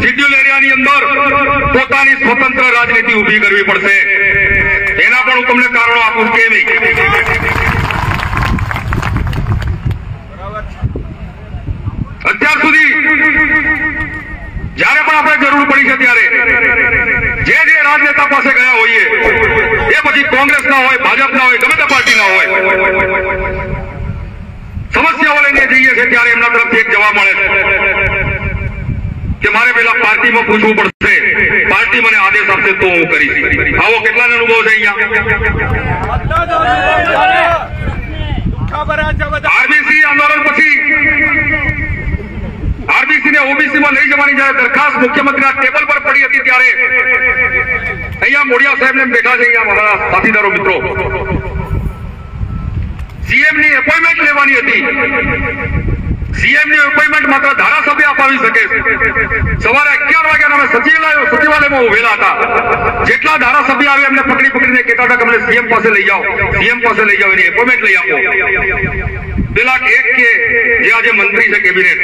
Schedule એરિયાની અંદર પોતાની સ્વતંત્ર રાજનીતિ ઊભી કરવી પડશે. એના પણ હું તમને કારણો આપું કેવી? અત્યાર સુધી જ્યારે પણ આપણે જરૂર પડી છે ત્યારે જે જે રાજનેતા પાસે ગયા હોઈએ, એ પછી કોંગ્રેસ ના હોય, ભાજપના હોય, ગમે તે પાર્ટીના હોય, સમસ્યાઓ લઈને જઈએ છીએ ત્યારે એમના તરફથી એક જવાબ મળે છે. કે મારે પેલા પાર્ટીમાં પૂછવું પડશે. પાર્ટી મને આદેશ આપશે તો હું કરીશ. આવો, કેટલાને અનુભવ છે અહીંયા? આરબીસી આંદોલન પછી આરબીસી ને ઓબીસી માં લઈ જવાની જયારે દરખાસ્ત મુખ્યમંત્રીના ટેબલ પર પડી હતી ત્યારે અહીંયા મોડિયા સાહેબ ને બેઠા છે અહીંયા મારા સાથીદારો, મિત્રો. સીએમની એપોઇન્ટમેન્ટ લેવાની હતી. સીએમની એપોઇન્ટમેન્ટ માત્ર ધારાસભ્ય અપાવી શકે સવારે અગિયાર વાગ્યા અમે સચિવાલય સચિવાલયમાં ઉભેલા હતા. જેટલા ધારાસભ્ય આવે એમને પકડી પકડીને કહેતા હતા કે અમને સીએમ પાસે લઈ જાઓ. સીએમ પાસે લઈ જાઓ, એની એપોઇન્ટમેન્ટ લઈ આપો. પેલા એક કે જે આજે મંત્રી છે કેબિનેટ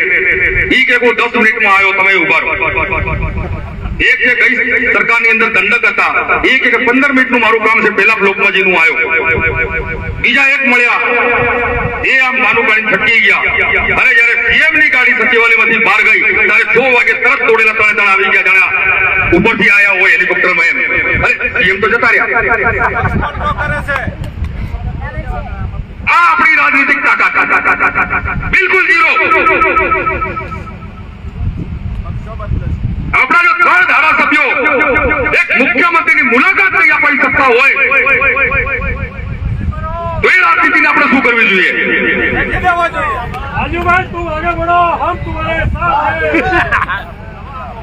ઈ કે હું દસ મિનિટમાં આવ્યો, તમે ઊભા રહો. એક છે કઈ સરકારની અંદર દંડક હતા. એક એક પંદર મિનિટનું મારું કામ છે, પેલા બ્લોકમાં જઈને હું આવ્યો. બીજા એક મળ્યા. એ આમ નાનું કાઢીને છટકી ગયા. અને જયારે સીએમની ગાડી સચિવાલયમાંથી બહાર ગઈ, ત્યારે છ વાગે તરત તોડેલા ત્રણે ત્રણ આવી ગયા જાણ્યા ઉપરથી આયા હોય હેલિકોપ્ટરમાં એમ. અરે સીએમ તો જતા રહ્યા. આ આપણી રાજનીતિક તાકાત. બિલકુલ ઝીરો. આપણા જો ત્રણ ધારાસભ્યો એક મુખ્યમંત્રીની મુલાકાત નહીં અપાઈ શકતા હોય તો એ રાજનીતિને આપણે શું કરવી જોઈએ.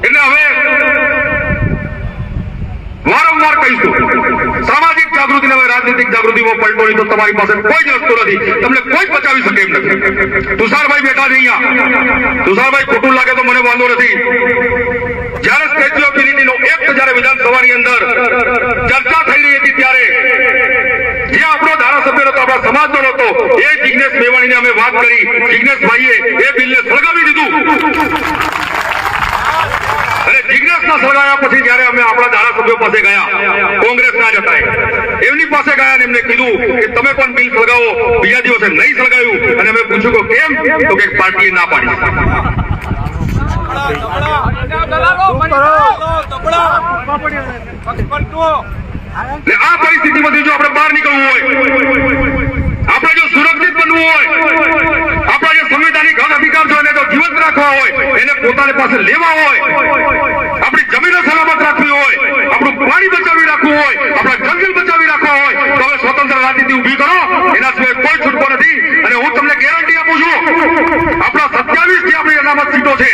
એટલે હવે વારંવાર કહીશું સામાજિક જાગૃતિ હવે રાજનીતિક જાગૃતિમાં પલટોની તો તમારી પાસે કોઈ જ રસ્તો નથી. તમને કોઈ બચાવી શકે એમ નથી. તુષારભાઈ બેઠા છે અહીંયા. તુષારભાઈ ખોટું લાગે તો મને વાંધો નથી. જયારે સ્ટેચ્યુ ઓફ યુનિટીનો એક જયારે વિધાનસભાની અંદર ચર્ચા થઈ રહી હતી ત્યારે જે આપણો ધારાસભ્ય હતો આપણા સમાજનો હતો એ જિજ્ઞેશ મેવાણીને અમે વાત કરી જિજ્ઞેશભાઈએ એ બિલને સળગાવી દીધું અને જિજ્ઞેશના સળગાવ્યા પછી જયારે અમે આપણા ધારાસભ્યો પાસે ગયા કોંગ્રેસના જ હતા એમની પાસે ગયા અને એમને કીધું કે તમે પણ બિલ સળગાવો બીજા દિવસે નહીં સળગાવ્યું અને અમે પૂછ્યું કે કેમ તો કે પાર્ટીએ ના પાડી એટલે આ પરિસ્થિતિમાંથી જો આપણે બહાર નીકળવું હોય, આપણે જો સુરક્ષિત બનવું હોય, આપણા જે સંવિધાનિક હક અધિકાર જો એને જો જીવંત રાખવા હોય, એને પોતાની પાસે લેવા હોય, આપણી જમીનો સલામત રાખવી હોય, આપણું પાણી બચાવી રાખવું હોય, આપણા જંગલ બચાવી રાખવા હોય, તો હવે સ્વતંત્ર રાજનીતિ ઊભી કરો. એના સિવાય કોઈ છૂટકો નથી. અને હું તમને ગેરંટી આપું છું, આપણા સત્યાવીસ જે આપણી અનામત સીટો છે.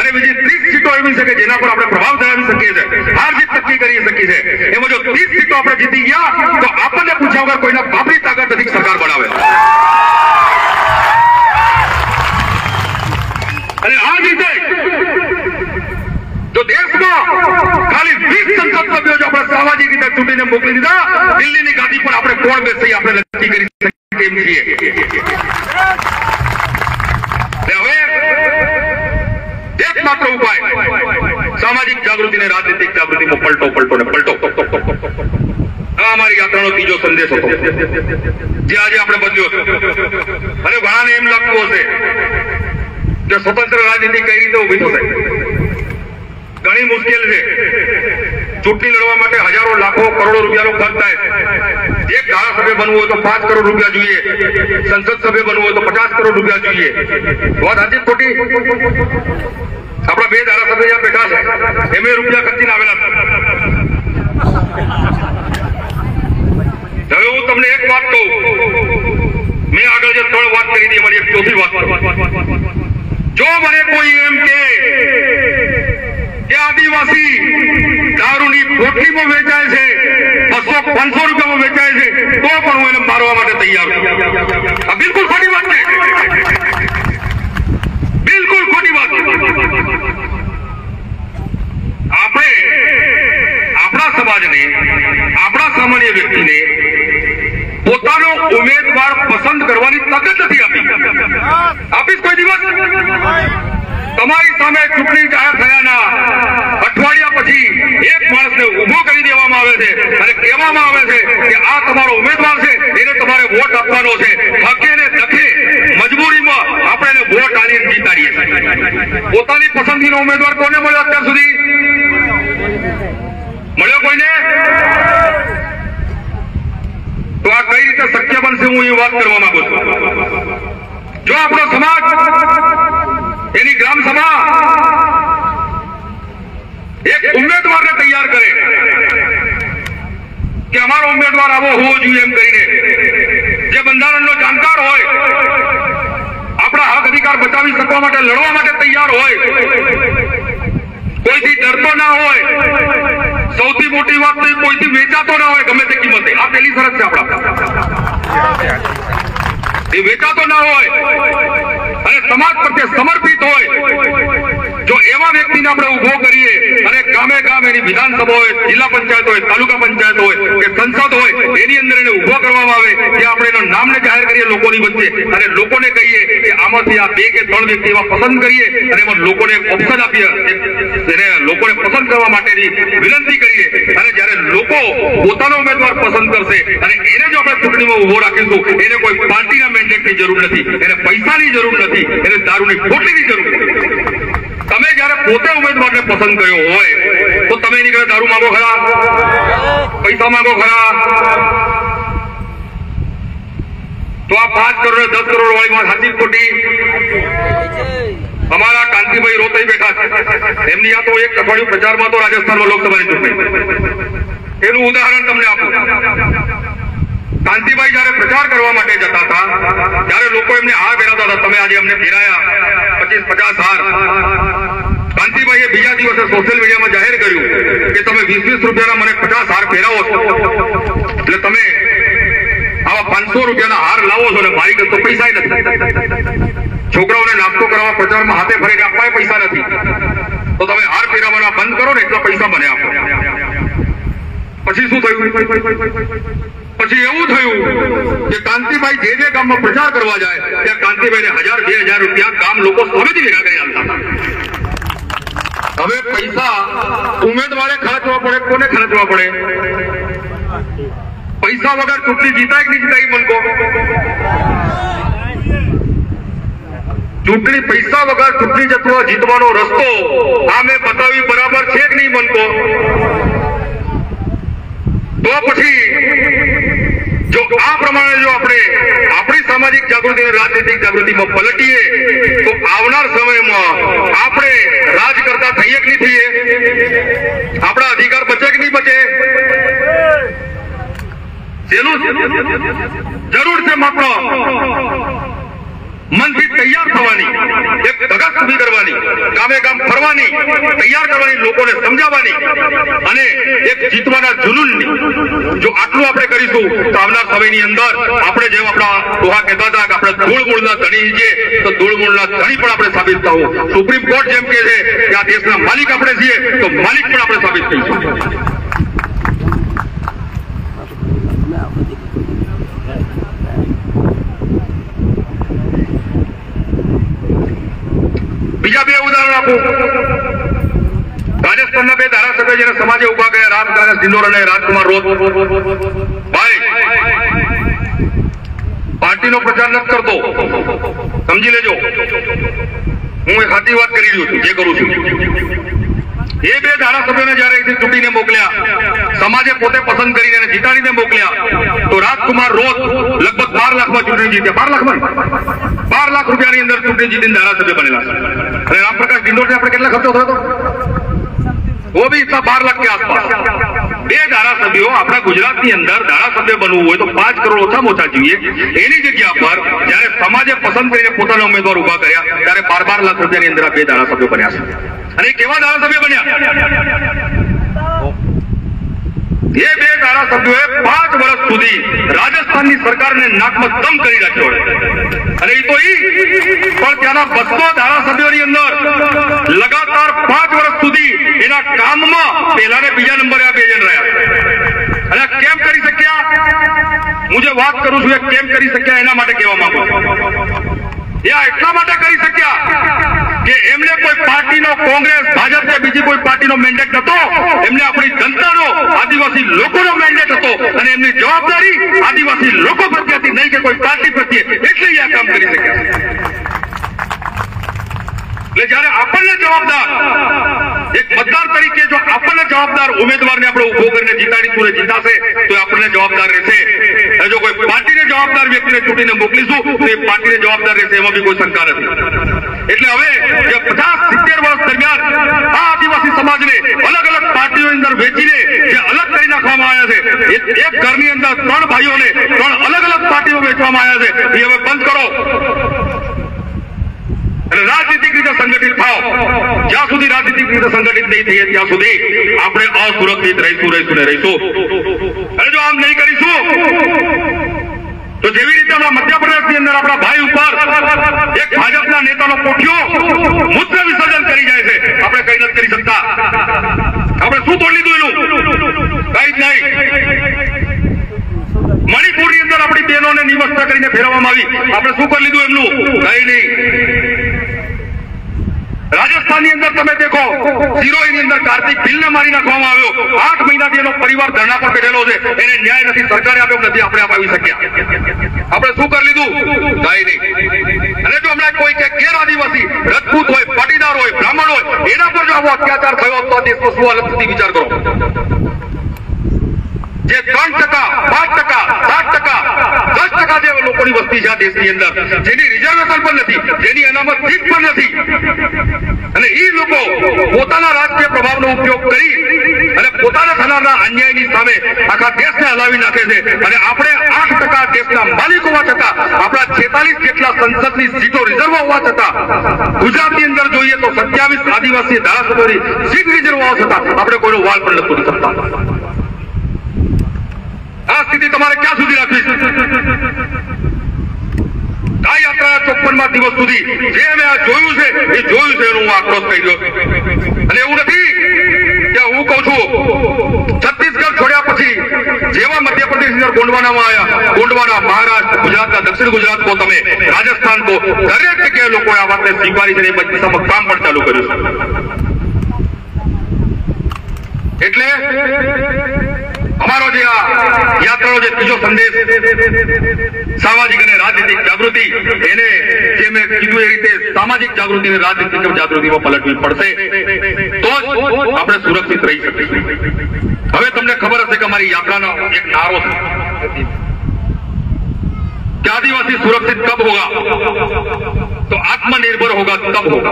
અને બીજી ત્રીસ સીટો એવી છે કે જેના પર આપણે શકીએ છીએ હાર જીત નક્કી કરી શકીએ છીએ એમાં જો ત્રીસ સીટો આપણે જીતી ગયા તો આપણને પૂછ્યા વગર કોઈના બાપની તાકાત નથી સરકાર બનાવે અને આ રીતે જો દેશમાં ખાલી વીસ સંસદ સભ્યો જો આપણે સામાજિક રીતે ચૂંટીને મોકલી દીધા દિલ્હીની ગાદી પર આપણે કોણ બેસી આપણે નક્કી કરી શકીએ એમ છીએ હવે એક માત્ર ઉપાય સામાજિક જાગૃતિ ને રાજનીતિક જાગૃતિમાં પલટો પલટો ને પલટો. આ અમારી યાત્રાનો ત્રીજો સંદેશ હતો. જે આજે આપણે બદલ્યો. અને ઘણાને એમ લાગતું હશે કે સ્વતંત્ર રાજનીતિ કઈ રીતે ઊભી થશે? ઘણી મુશ્કેલ છે. ચૂંટણી લડવા માટે હજારો, લાખો, કરોડો રૂપિયાનો ખર્ચ થાય. એક ધારાસભ્ય બનવું હોય તો પાંચ કરોડ રૂપિયા જોઈએ. સંસદ સભ્ય બનવું હોય તો પચાસ કરોડ રૂપિયા જોઈએ. વાત સાચી ખોટી? આપણા બે ધારાસભ્ય અહીંયા બેઠા છે. એમને રૂપિયા ખર્ચીને આવેલા છે. હવે હું તમને એક વાત કહું. મેં આગળ જે ત્રણ વાત કરી હતી, અમારી એક ચોથી વાત. જો મને કોઈ એમ કે આદિવાસી દારૂની પોટલીમાં વેચાય છે, બસો પાંચસો રૂપિયામાં વેચાય છે, તો પણ હું એને મારવા માટે તૈયાર છું. બિલકુલ ખોટી વાત છે. બિલકુલ ખોટી વાત આપણે આપણા સમાજને, આપણા સામાન્ય વ્યક્તિને પોતાનો ઉમેદવાર પસંદ કરવાની તક જ નથી આપી. આપીશ કોઈ દિવસ. તમારી સામે ચૂંટણી જાહેર થયાના અઠવાડિયા પછી એક માણસને ઊભો કરી દેવામાં આવે છે અને કહેવામાં આવે છે કે આ તમારો ઉમેદવાર છે, એને તમારે વોટ આપવાનો છે. હકે ને તકે મજબૂરીમાં આપણે એને વોટ આની જીતાડીએ પોતાની પસંદગીનો ઉમેદવાર કોને મળ્યો અત્યાર સુધી? મળ્યો કોઈને? તો આ કઈ રીતે શક્ય બનશે હું એ વાત કરવા માંગુ છું. જો આપણો સમાજ, એની ગ્રામ એક ઉમેદવારને તૈયાર કરે, કે અમારો ઉમેદવાર આવો, હોવો જોઈએ એમ કરીને. જે બંધારણનો જાણકાર હોય, આપણા હક અધિકાર બચાવી શકવા માટે લડવા માટે તૈયાર હોય કોઈથી ડરતો ના હોય, સૌથી મોટી વાત તો કોઈથી વેચાતો ના હોય, ગમે તે કિંમતે. આ પેલી શરત છે આપણા એ વેચાતો ના હોય, અને સમાજ પ્રત્યે સમર્પિત હોય એવા વ્યક્તિને આપણે ઊભો કરીએ અને ગામે ગામ એની વિધાનસભા હોય, જિલ્લા પંચાયત હોય, તાલુકા પંચાયત હોય, કે સંસદ હોય, એની અંદર એને ઊભો કરવામાં આવે કે આપણે એના નામને જાહેર કરીએ લોકોની વચ્ચે. અને લોકોને કહીએ કે આમાંથી આ બે કે ત્રણ વ્યક્તિ એવા પસંદ કરીએ અને એમાં લોકોને ઓપ્શન આપીએ. એને લોકોને પસંદ કરવા માટેની વિનંતી કરીએ. અને જ્યારે લોકો પોતાનો ઉમેદવાર પસંદ કરશે અને એને જો આપણે ચૂંટણીમાં ઊભો રાખીશું, એને કોઈ પાર્ટીના મેન્ડેટની જરૂર નથી, એને પૈસાની જરૂર નથી, એને દારૂની ખોટલીની જરૂર નથી. જ્યારે પોતે ઉમેદવારને પસંદ કર્યો હોય, તો તમે એની દારૂ માંગો ખરા? પૈસા માંગો ખરા? તો આ પાંચ કરોડ દસ કરોડ વાળી વાત સાચી ખોટી? અમારા કાંતિભાઈ રોતાઈ બેઠા છે. એમની આ તો એક અઠવાડિયું પ્રચારમાં તો રાજસ્થાનમાં લોકસભાની ચૂંટણી. એનું ઉદાહરણ તમને આપું. કાંતિભાઈ જયારે પ્રચાર કરવા માટે જતા હતા, ત્યારે લોકો એમને હાર પહેરાતા હતા, તમે આજે અમને ફેરાયા, પચીસ પચાસ હાર. કાંતિભાઈએ બીજા દિવસે સોશિયલ મીડિયામાં જાહેર કર્યું કે તમે વીસ વીસ રૂપિયાના મને પચાસ હાર ફેરાવો છો. એટલે તમે આવા પાંચસો રૂપિયાના હાર લાવો છો ને મારી પાસે તો પૈસા નથી. છોકરાઓને નાસ્તો કરવા પ્રચારમાં હાથે ફરીને આપવાય પૈસા નથી. તો તમે હાર ફેરવવાના બંધ કરો ને એટલા પૈસા મને આપો. પછી શું થયું? પછી એવું થયું કે કાંતિભાઈ જે જે ગામમાં પ્રચાર કરવા જાય, ત્યાં કાંતિભાઈને હજાર, બે હજાર રૂપિયા ગામ લોકો સામેથી ભેગા કરી આપતા હતા. હવે પૈસા ઉમેદવારે ખર્ચવા પડે, કોને ખર્ચવા પડે? પૈસા વગર ચૂંટણી જીતાય કે નહીં જીતાય ઈ મનકો ચૂંટણી પૈસા વગર ચૂંટણી જતો જીતવાનો રસ્તો આ મેં બતાવી બરાબર છે કે નહીં મનકો તો પછી જો આ પ્રમાણે જો આપણે આપણી સામાજિક જાગૃતિ અને રાજનૈતિક જાગૃતિમાં પલટીએ, તો આવનાર સમયમાં આપણે રાજ કરતા થઈએ કે નહીં થઈએ? આપણા અધિકાર બચે કે નહીં બચે? શેનું જરૂર છે માત્ર મનથી તૈયાર થવાની, એક ધગસ ઊભી કરવાની, ગામે ગામ ફરવાની, તૈયાર કરવાની લોકોને સમજાવવાની અને એક જીતવાના જુનૂનની, જો આટલું આપણે કરીશું, તો આવનાર સમયની અંદર આપણે જેમ આપણા દોહા કહેતા હતા કે આપણે ધૂળ મૂળના ધણી છીએ, તો ધૂળ મૂળના ધણી પણ આપણે સાબિત થવું. સુપ્રીમ કોર્ટ જેમ કે છે કે આ દેશના માલિક આપણે છીએ, તો માલિક પણ આપણે સાબિત થઈશું. બીજા બે ઉદાહરણ આપું. રાજસ્થાનના બે ધારાસભ્ય જેને સમાજે ઊભા ગયા રામ સિંદોર અને રાજકુમાર રોત ભાઈ, પાર્ટીનો પ્રચાર નથી કરતો. સમજી લેજો. હું એક સાચી વાત કરી રહ્યો છું, જે કરું છું. એ બે ધારાસભ્યોને જયારે અહીંથી ચૂંટીને મોકલ્યા, સમાજે પોતે પસંદ કરીને જીતાડીને મોકલ્યા, તો રાજકુમાર રોજ લગભગ બાર લાખમાં ચૂંટણી જીત્યા બાર લાખમાં બાર લાખ રૂપિયાની અંદર ચૂંટણી જીતીને ધારાસભ્ય બનેલા અને રામપ્રકાશ ડિંડોરને આપણે કેટલા ખર્ચો થયો હતો? બાર લાખ કે આસપાસ. બે ધારાસભ્યો આપણા ગુજરાતની અંદર ધારાસભ્ય બનવું હોય તો પાંચ કરોડ ઓછામાં ઓછા જોઈએ. એની જગ્યા પર જયારે સમાજે પસંદ કરીને પોતાના ઉમેદવાર ઊભા કર્યા, ત્યારે બાર બાર લાખ રૂપિયાની અંદર આ બે ધારાસભ્યો બન્યા છે. અને કેવા ધારાસભ્ય બન્યા? એ બે ધારાસભ્યોએ પાંચ વર્ષ સુધી રાજસ્થાનની સરકારને નાકમાં દમ કરી રાખ્યો અને એ તો ઈ, પણ ત્યાંના બસો ધારાસભ્યોની અંદર લગાતાર પાંચ વર્ષ સુધી એના કામમાં પહેલા ને બીજા નંબરે આ બે જણ રહ્યા. અને કેમ કરી શક્યા? હું જે વાત કરું છું એ કેમ કરી શક્યા એના માટે કહેવા માંગુ છું. એ એટલા માટે કરી શક્યા કે એમને કોઈ પાર્ટીનો કોંગ્રેસ ભાજપ કે બીજી કોઈ પાર્ટી પાર્ટીનો મેન્ડેટ હતો એમને આપણી જનતાનો, આદિવાસી લોકોનો મેન્ડેટ હતો. અને એમની જવાબદારી આદિવાસી લોકો પ્રત્યેથી નહીં કે કોઈ પાર્ટી પ્રત્યે. એટલે આ કામ કરી શક્યા એટલે જયારે આપણને જવાબદાર, એક મતદાર તરીકે જો આપણને જવાબદાર ઉમેદવારને આપણે ઊભો કરીને જીતાડીશું ને જીતાશે, તો આપણને જવાબદાર રહેશે. જો કોઈ પાર્ટીને જવાબદાર વ્યક્તિને ચૂંટીને મોકલીશું, તો એ પાર્ટીને જવાબદાર રહેશે, એમાં બી કોઈ શંકા નથી. એટલે હવે પચાસ સિત્તેર વર્ષ દરમિયાન આ આદિવાસી સમાજને અલગ અલગ પાર્ટીઓની અંદર વેચીને જે અલગ કરી નાખવામાં આવ્યા છે એક- ઘરની અંદર ત્રણ ભાઈઓને ત્રણ અલગ અલગ પાર્ટીઓ વેચવામાં આવ્યા છે, એ હવે બંધ કરો. રાજનીતિક રીતે સંગઠિત થાવ જ્યાં સુધી રાજનીતિક રીતે સંગઠિત નહીં થઈએ, ત્યાં સુધી આપણે અસુરક્ષિત રહીશું રહીશું ને રહીશું. અને જો આમ નહીં કરીશું, તો જેવી રીતે આપણા મધ્યપ્રદેશની અંદર આપણા ભાઈ ઉપર ભાજપના નેતાનો કોઠિયો મૂત્ર વિસર્જન કરી જાય છે. આપણે કઈ નથી કરી શકતા. આપણે શું તોડી લીધું એનું? કઈ જ નહીં. મણિપુરની અંદર આપણી બહેનોને નિવસ્ત્ર કરીને ફેરવવામાં આવી. આપણે શું કરી લીધું એમનું? કઈ નહીં. રાજસ્થાનની અંદર તમે દેખો સિરોહીની અંદર કાર્તિક ભીલને મારી નાખવામાં આવ્યો. આઠ મહિનાથી એનો પરિવાર ધરણા પર બેઠેલો છે. એને ન્યાય નથી, સરકારે આપ્યો નથી, આપણે અપાવી શક્યા. આપણે શું કરી લીધું? કઈ નહીં. અને જો હમણાં કોઈ કે કેર આદિવાસી, રજપૂત હોય, પાટીદાર હોય, બ્રાહ્મણ હોય, એના પર જો આવો અત્યાચાર થયો તો આ દેશનો શું હાલત થતી વિચાર કરો. જે ત્રણ ટકા, પાંચ ટકા, સાત ટકા ટકા જે લોકોની વસ્તી છે આ દેશની અંદર. જેની રિઝર્વેશન પણ નથી, જેની અનામત સીટ પણ નથી. અને એ લોકો પોતાના રાજકીય પ્રભાવનો ઉપયોગ કરી અને પોતાના થનારના અન્યાયની સામે આખા દેશને હલાવી નાખે છે. અને આપણે આઠ ટકા દેશના માલિક હોવા છતાં, આપણા છેતાલીસ જેટલા સંસદની સીટો રિઝર્વ હોવા છતાં, ગુજરાતની અંદર જોઈએ તો સત્યાવીસ આદિવાસી ધારાસભ્યોની સીટ રિઝર્વ હોવા છતાં, આપણે કોઈનો વાળ પણ નથી શકતા. આ સ્થિતિ તમારે ક્યાં સુધી રાખવી છે આ ચોપનમાં દિવસ સુધી. જે અમે આ જોયું છે, એ જોયું છે એનો હું આક્રોશ થઈ ગયો અને એવું નથી કે હું કહું છું, છત્તીસગઢ છોડ્યા પછી જેવા મધ્યપ્રદેશ અંદર ગોંડવાનામાં આવ્યા ગોંડવાના મહારાષ્ટ્ર ગુજરાતના દક્ષિણ ગુજરાત કો તમે, રાજસ્થાન કો દરેક જગ્યાએ લોકોએ આ વાતને સ્વીકારી છે એ દિશામાં કામ પણ ચાલુ કર્યું છે. એટલે અમારો જે આ યાત્રાનો જે ત્રીજો સંદેશ સામાજિક અને રાજનીતિક જાગૃતિ એને જે મેં કીધું એ રીતે સામાજિક જાગૃતિ અને રાજનીતિક જાગૃતિમાં પલટવી પડશે તો જ આપણે સુરક્ષિત રહી શકીશું હવે તમને ખબર હશે કે અમારી યાત્રાનો એક નારો છે कि आदिवासी सुरक्षित कब होगा तो आत्मनिर्भर होगा तब होगा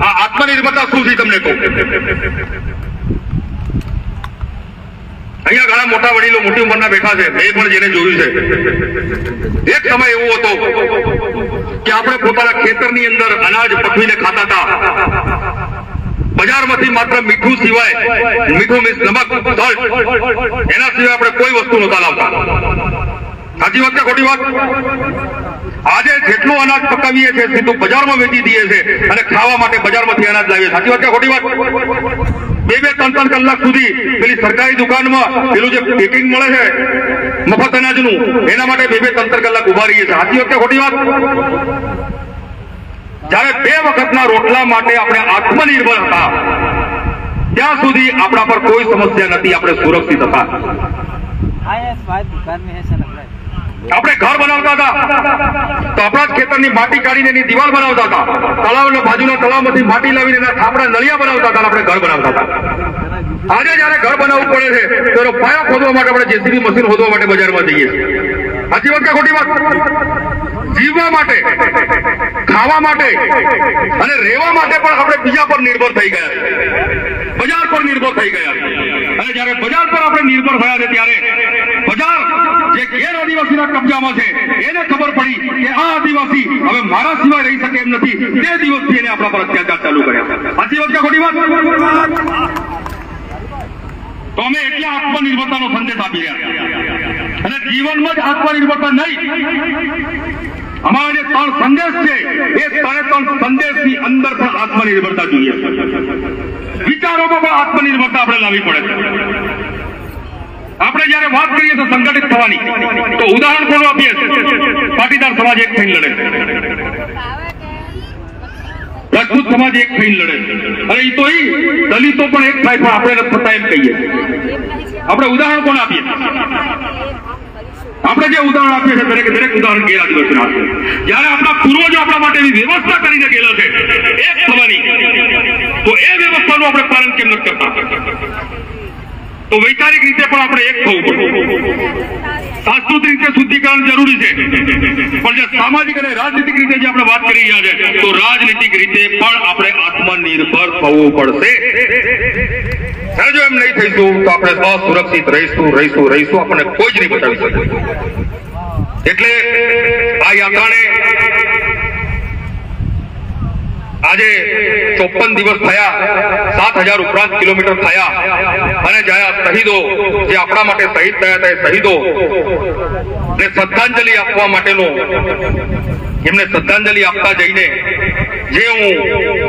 આ આત્મનિર્ભરતા શું છે તમને કહું અહીંયા ઘણા મોટા વડીલો મોટી ઉંમરના બેઠા છે, મેં પણ જેને જોયું છે. એક સમય એવો હતો કે આપણે પોતાના ખેતરની અંદર અનાજ પકવીને ખાતા હતા. બજારમાંથી માત્ર મીઠું સિવાય મીઠું મીન્સ નમક એના સિવાય આપણે કોઈ વસ્તુ નહોતા લાવતા. સાચી વાત કે ખોટી વાત? આજે જેટલું અનાજ પકાવીએ છીએ, સીધું બજારમાં વેચી દઈએ છે અને ખાવા માટે બજારમાંથી અનાજ લાવીએ સાચી વાત કે ખોટી વાત? બે બે ત્રણ ત્રણ કલાક સુધી પેલી સરકારી દુકાનમાં પેલું જે પેકિંગ મળે છે મફત અનાજનું એના માટે બે બે ત્રણ ત્રણ કલાક ઊભા રહીએ છીએ. સાચી વખતે ખોટી વાત? જયારે બે વખતના રોટલા માટે આપણે આત્મનિર્ભર હતા ત્યાં સુધી આપણા પર કોઈ સમસ્યા નથી આપણે સુરક્ષિત હતા. આપણે ઘર બનાવતા હતા. ખેતરની માટી કાઢીને એની દિવાલ બનાવતા હતા. તળાવના બાજુના તળાવમાંથી માટી લાવીને એના થાપડા નળિયા બનાવતા હતા આપણે ઘર બનાવતા હતા. આજે જયારે ઘર બનાવવું પડે છે ત્યારે પાયો ખોદવા માટે આપણે જેસીબી મશીન ખોદવા માટે બજારમાં જઈએ છીએ. સાચી વાત કે ખોટી વાત? જીવવા માટે. ખાવા માટે અને રહેવા માટે પણ આપણે બીજા પર નિર્ભર થઈ ગયા બજાર પર નિર્ભર થઈ ગયા અને જ્યારે બજાર પર આપણે નિર્ભર થયા છે ત્યારે બજાર જે ગેર આદિવાસીના કબજામાં છે, એને ખબર પડી કે આ આદિવાસી હવે મારા સિવાય રહી શકે એમ નથી. તે દિવસથી એને આપણા પર અત્યાચાર ચાલુ કર્યા સાચી વાત ખોટી વાત? તો અમે એટલે આત્મનિર્ભરતાનો સંદેશ આપી રહ્યા અને જીવનમાં જ આત્મનિર્ભરતા નહીં. અમારા ત્રણ સંદેશ છે એ ત્રણે ત્રણ સંદેશની અંદર પણ આત્મનિર્ભરતા જોઈએ વિચારોમાં પણ આત્મનિર્ભરતા આપણે લાવવી પડે આપણે જયારે વાત કરીએ તો સંગઠિત થવાની તો ઉદાહરણ કોનું આપીએ પાટીદાર સમાજ એક થઈને લડે રાજપૂત સમાજ એક થઈને લડે અને એ તો દલિતો પણ એક થાય પણ આપણે નથી થતા એમ કહીએ આપણે ઉદાહરણ કોણ આપીએ જે ઉદાહરણ આપીએ છીએ દરેક દરેક ઉદાહરણ ગેર આદિવાસી આપીએ જ્યારે આપણા પૂર્વજો આપણા માટે એવી વ્યવસ્થા કરીને ગયેલા છે, એક થવાની, તો એ વ્યવસ્થાનું આપણે પાલન કેમ નથી કરતા? તો વૈચારિક રીતે પણ આપણે એક થવું પડે. સાંસ્કૃતિક રીતે શુદ્ધિકરણ જરૂરી છે. પણ જે સામાજિક અને રાજનીતિક રીતે જે આપણે વાત કરી રહ્યા છે, તો રાજનીતિક રીતે પણ આપણે આત્મનિર્ભર થવું પડશે. અને જો એમ નહીં થઈશું તો આપણે અસુરક્ષિત રહીશું રહીશું રહીશું. આપણને કોઈ જ નહીં બતાવી શકે એટલે આ યાત્રાને આજે ચોપન દિવસ થયા, સાત હજાર ઉપરાંત કિલોમીટર થયા. અને જયા શહીદો જે આપણા માટે શહીદ થયા હતા, એ શહીદો ને શ્રદ્ધાંજલિ આપવા માટેનો એમને શ્રદ્ધાંજલિ આપતા જઈને જે હું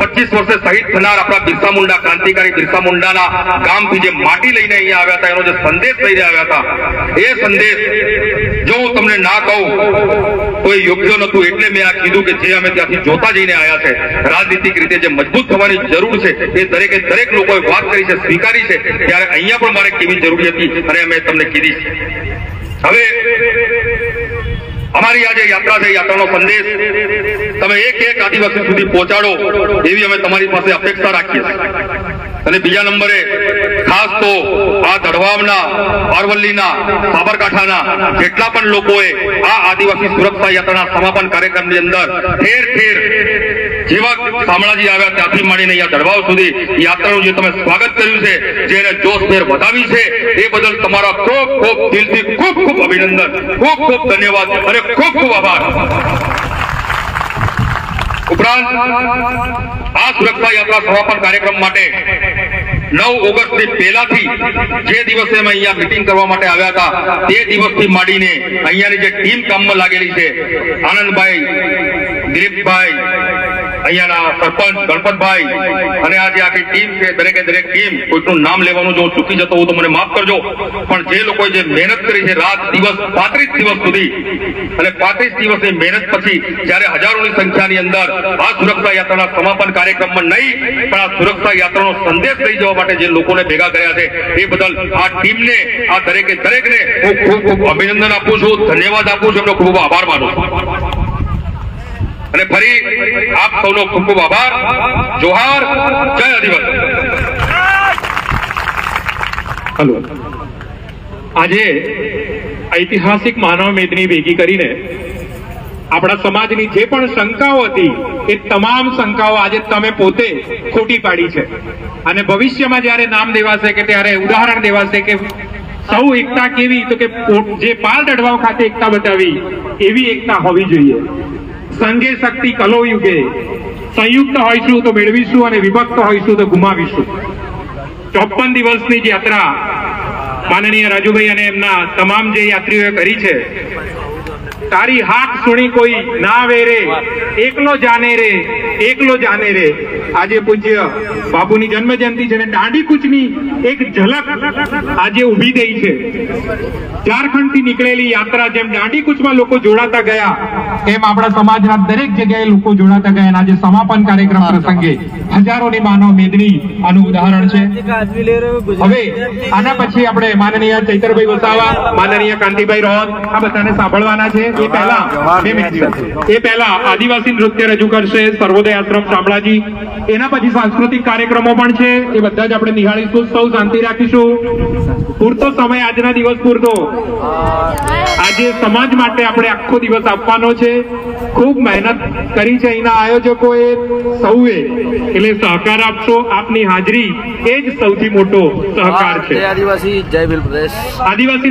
પચીસ વર્ષે શહીદ થનાર આપણા બિરસા ક્રાંતિકારી બિરસા મુંડાના ગામથી જે માટી લઈને અહીંયા આવ્યા હતા, એનો જે સંદેશ લઈને આવ્યા હતા, એ સંદેશ જો હું તમને ના કહું તો યોગ્ય નહોતું એટલે મેં આ કીધું કે જે અમે ત્યાંથી જોતા જઈને આવ્યા છે, રાજનીતિક રીતે જે મજબૂત થવાની જરૂર છે, એ દરેકે દરેક લોકોએ વાત કરી છે, સ્વીકારી છે, ત્યારે અહીંયા પણ મારે કેવી જરૂરી હતી, અને અમે તમને કીધી. હવે અમારી આ જે યાત્રા છે, યાત્રાનો સંદેશ. તમે એક એક આદિવાસી સુધી પહોંચાડો, એવી અમે તમારી પાસે અપેક્ષા રાખીએ અને બીજા નંબરે, ખાસ તો આ દડવામના, અરવલ્લીના, સાબરકાંઠાના જેટલા પણ લોકોએ આ આદિવાસી સુરક્ષા યાત્રાના સમાપન કાર્યક્રમની અંદર ઠેર ઠેર જેવા શામળાજી આવ્યા ત્યાંથી માંડીને અહીંયા દડવાઓ સુધી યાત્રાનું જે તમે સ્વાગત કર્યું છે જેને જોશભેર વધાવી છે, એ બદલ તમારા ખૂબ ખૂબ દિલથી ખૂબ ખૂબ અભિનંદન, ખૂબ ખૂબ ધન્યવાદ અને ખૂબ ખૂબ આભાર. ઉપરાંત આ સુરક્ષા યાત્રા સમાપન કાર્યક્રમ માટે નવ ઓગસ્ટથી પહેલાથી જે દિવસે અમે અહીંયા મિટિંગ કરવા માટે આવ્યા હતા, તે દિવસથી માંડીને અહીંયાની જે ટીમ કામમાં લાગેલી છે, આનંદભાઈ, દિલીપભાઈ અહીંયાના સરપંચ ગણપતભાઈ અને આ જે આખી ટીમ છે, દરેકે દરેક ટીમ કોઈનું નામ લેવાનું જો ચૂકી જતો હું તો મને માફ કરજો. પણ જે લોકોએ જે મહેનત કરી છે, રાત દિવસ, પાંત્રીસ દિવસ સુધી, અને પાંત્રીસ દિવસની મહેનત પછી જ્યારે હજારોની સંખ્યાની અંદર આ સુરક્ષા યાત્રાના સમાપન કાર્યક્રમમાં નહીં, પણ આ સુરક્ષા યાત્રાનો સંદેશ લઈ જવા માટે જે લોકોને ભેગા કર્યા છે, એ બદલ આ ટીમને, આ દરેકે દરેકને હું ખૂબ ખૂબ અભિનંદન આપું છું, ધન્યવાદ આપું છું, એમનો ખૂબ આભાર માનું છું. અને ફરી આપ સૌનો ખૂબ ખૂબ આભાર. જોહાર, જય આદિવાસી. હલો. આજે ઐતિહાસિક માનવ મેદની ભેગી કરીને આપણા સમાજની જે પણ શંકાઓ હતી, એ તમામ શંકાઓ આજે તમે પોતે ખોટી પાડી છે. અને ભવિષ્યમાં જ્યારે નામ દેવાશે કે ત્યારે ઉદાહરણ દેવાશે કે સૌ એકતા કેવી, તો કે જે પાલ દડવાવ ખાતે એકતા બતાવી એવી એકતા હોવી જોઈએ. સંઘે શક્તિ કલો યુગે સંયુક્ત હોઈશું તો મેળવીશું અને વિભક્ત હોઈશું તો ગુમાવીશું. ચોપન દિવસની યાત્રા માનનીય રાજુભાઈ અને એમના તમામ જે યાત્રીઓએ કરી છે તારી હાક સુણી કોઈ ના વેરે, એકલો જાને રે, એકલો જાને રે. આજે પૂજ્ય બાપુની જન્મ જયંતિ છે દાંડી કૂચની એક ઝલક આજે ઊભી થઈ છે. ઝારખંડથી નીકળેલી યાત્રા જેમ દાંડી કૂચમાં લોકો જોડાતા ગયા, એમ આપણા સમાજના દરેક જગ્યાએ લોકો જોડાતા ગયા. અને આજે સમાપન કાર્યક્રમ પ્રસંગે હજારોની માનવ મેદની આનું ઉદાહરણ છે. હવે આના પછી આપણે માનનીય ચૈતરભાઈ વસાવા, માનનીય કાંતિભાઈ રોહત આ બધાને સાંભળવાના છે. એ પહેલા આદિવાસી નૃત્ય રજૂ કરશે સર્વોદય આશ્રમ શામળાજી. એના પછી સાંસ્કૃતિક કાર્યક્રમો પણ છે. એ બધા જ આપણે નિહાળીશું. સૌ શાંતિ રાખીશું. પૂરતો સમય આજના દિવસ પૂરતો. આજે સમાજ માટે આપણે આખો દિવસ આપવાનો છે. ખૂબ મહેનત કરી છે અહીંના આયોજકોએ સૌએ. એટલે સહકાર આપશો. આપની હાજરી એ જ સૌથી મોટો સહકાર છે. આદિવાસી જય બિલ પ્રદેશ. આદિવાસી